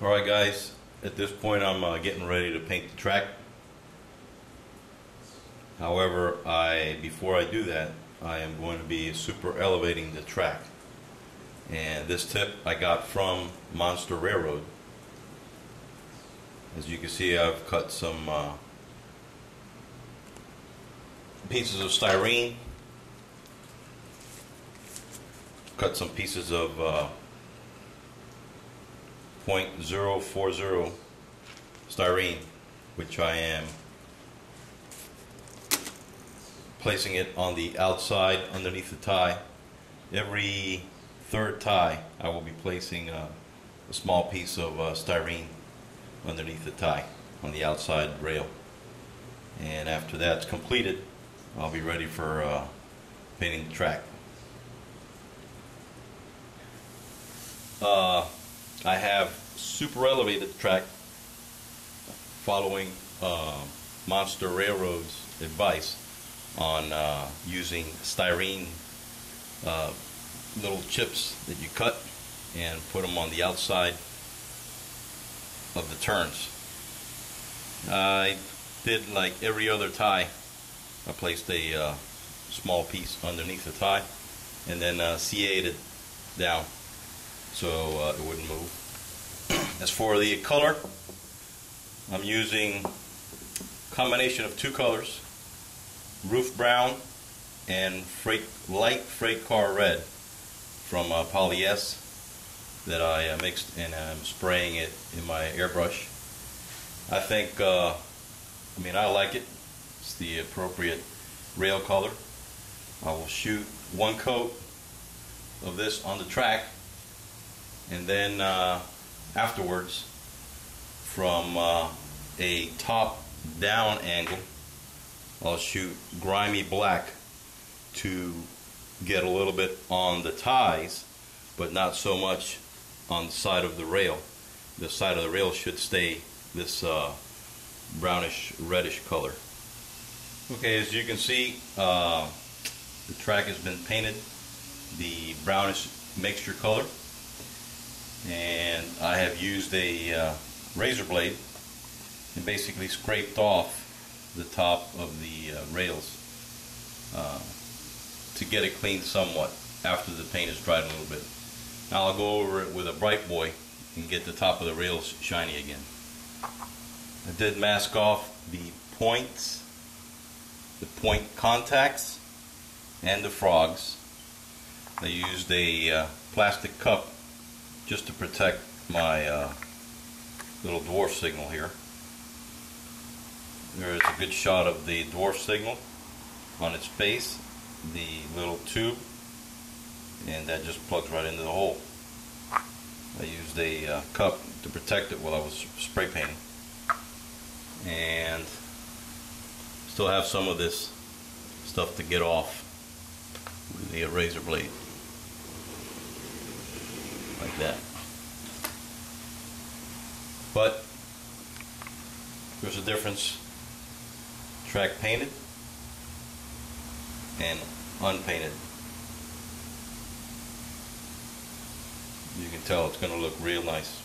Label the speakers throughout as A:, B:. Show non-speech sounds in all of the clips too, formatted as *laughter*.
A: Alright guys, at this point I'm uh, getting ready to paint the track. However, I before I do that, I am going to be super elevating the track. And this tip I got from Monster Railroad. As you can see, I've cut some uh, pieces of styrene, cut some pieces of uh, 0.040 styrene, which I am placing it on the outside underneath the tie. Every third tie, I will be placing uh, a small piece of uh, styrene underneath the tie on the outside rail. And after that's completed, I'll be ready for uh, painting the track. Uh, I have super elevated track following uh, Monster Railroad's advice on uh, using styrene uh, little chips that you cut and put them on the outside of the turns. I did like every other tie. I placed a uh, small piece underneath the tie and then uh, CA'd it down so uh, it wouldn't move. As for the color, I'm using a combination of two colors, roof brown and freight, light freight car red from uh, Polly-S that I uh, mixed and I'm spraying it in my airbrush. I think, uh, I mean, I like it. It's the appropriate rail color. I will shoot one coat of this on the track and then uh, afterwards from uh, a top down angle I'll shoot grimy black to get a little bit on the ties but not so much on the side of the rail. The side of the rail should stay this uh, brownish reddish color. Okay as you can see uh, the track has been painted the brownish mixture color and I have used a uh, razor blade and basically scraped off the top of the uh, rails uh, to get it cleaned somewhat after the paint is dried a little bit. Now I'll go over it with a bright boy and get the top of the rails shiny again. I did mask off the points, the point contacts, and the frogs. I used a uh, plastic cup just to protect my uh, little dwarf signal here. There's a good shot of the dwarf signal on its base, the little tube, and that just plugs right into the hole. I used a uh, cup to protect it while I was spray painting. And still have some of this stuff to get off with the razor blade like that. But there's a difference track painted and unpainted. You can tell it's going to look real nice.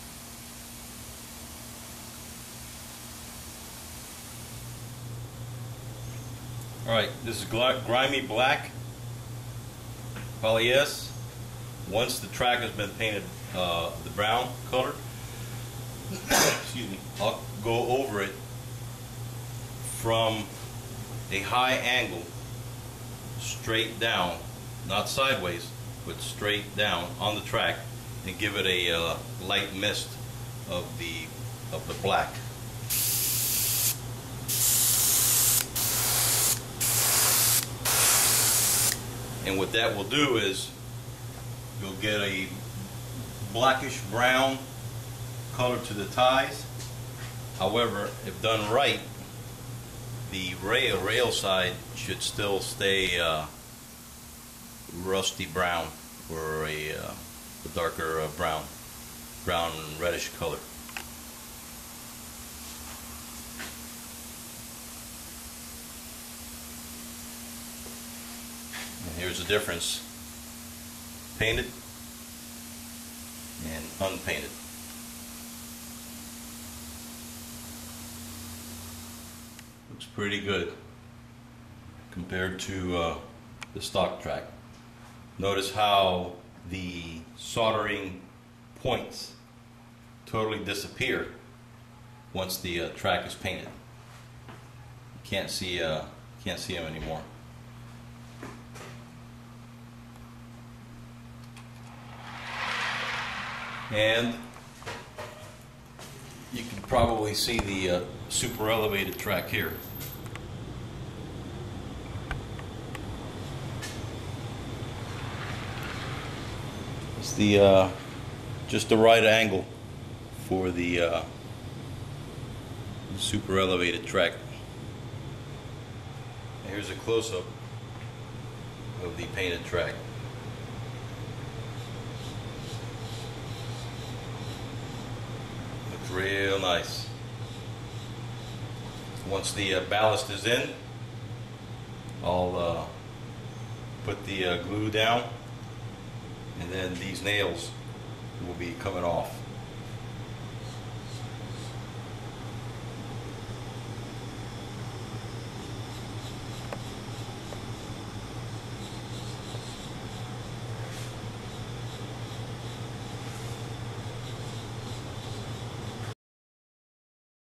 A: Alright, this is grimy black Polly-S once the track has been painted uh, the brown color, *coughs* excuse me, I'll go over it from a high angle straight down, not sideways, but straight down on the track and give it a uh, light mist of the of the black. And what that will do is You'll get a blackish brown color to the ties. However, if done right, the rail, rail side should still stay uh, rusty brown or a, uh, a darker uh, brown, brown reddish color. Here's the difference painted and unpainted. Looks pretty good compared to uh, the stock track. Notice how the soldering points totally disappear once the uh, track is painted. Can't see, uh, can't see them anymore. And you can probably see the uh, super elevated track here. It's the uh, just the right angle for the uh, super elevated track. Here's a close-up of the painted track. Looks real nice. Once the uh, ballast is in, I'll uh, put the uh, glue down and then these nails will be coming off.